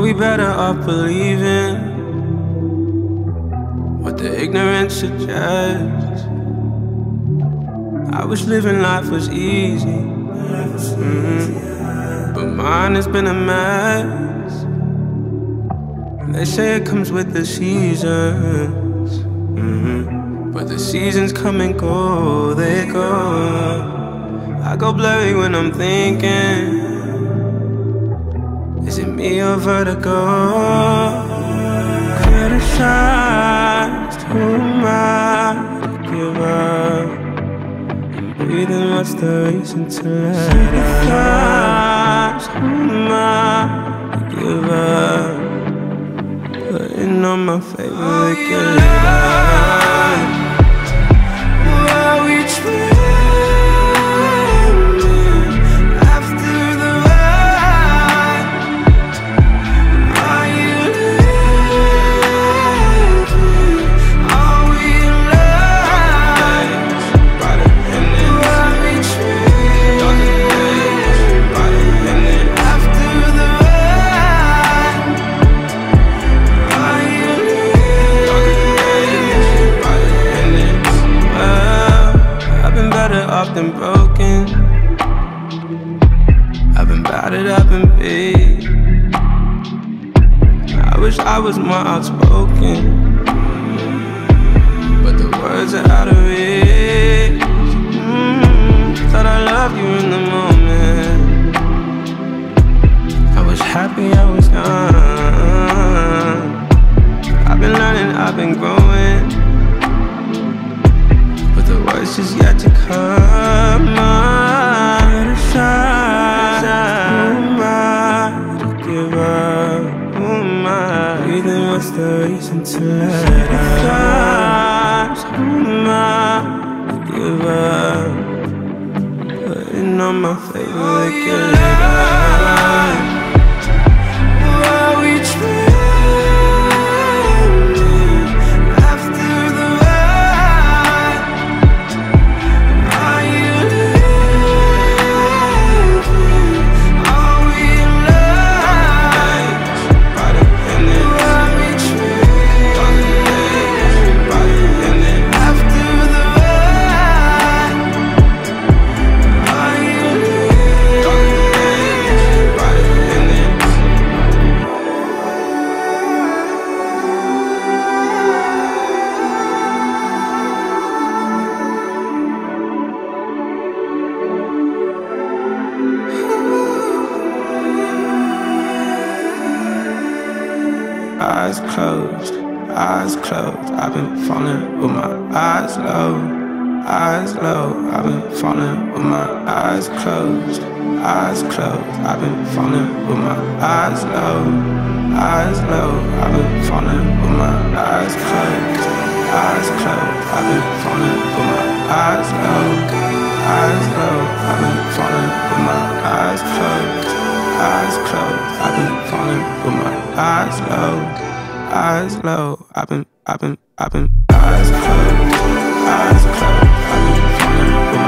we better off believing what the ignorance suggests? I wish living life was easy, mm-hmm. but mine has been a mess. They say it comes with the seasons, mm-hmm. but the seasons come and go, they go. I go blurry when I'm thinking. Is it me or vertigo? Criticized, who am I to give up? And breathing, what's the reason to let up? Who broken. I've been battered up and beat. I wish I was more outspoken. The reason to let up? Eyes closed, eyes closed. I've been falling with my eyes low, eyes low. I've been falling with my eyes closed, eyes closed. I've been falling with my eyes low, eyes low. I've been falling with my eyes closed, eyes closed. I've been falling with my eyes low, eyes low. I've been falling with my eyes closed eyes closed. I've been falling with my eyes low, eyes low. I've been, I've been, I've been eyes closed, eyes closed. I've been falling with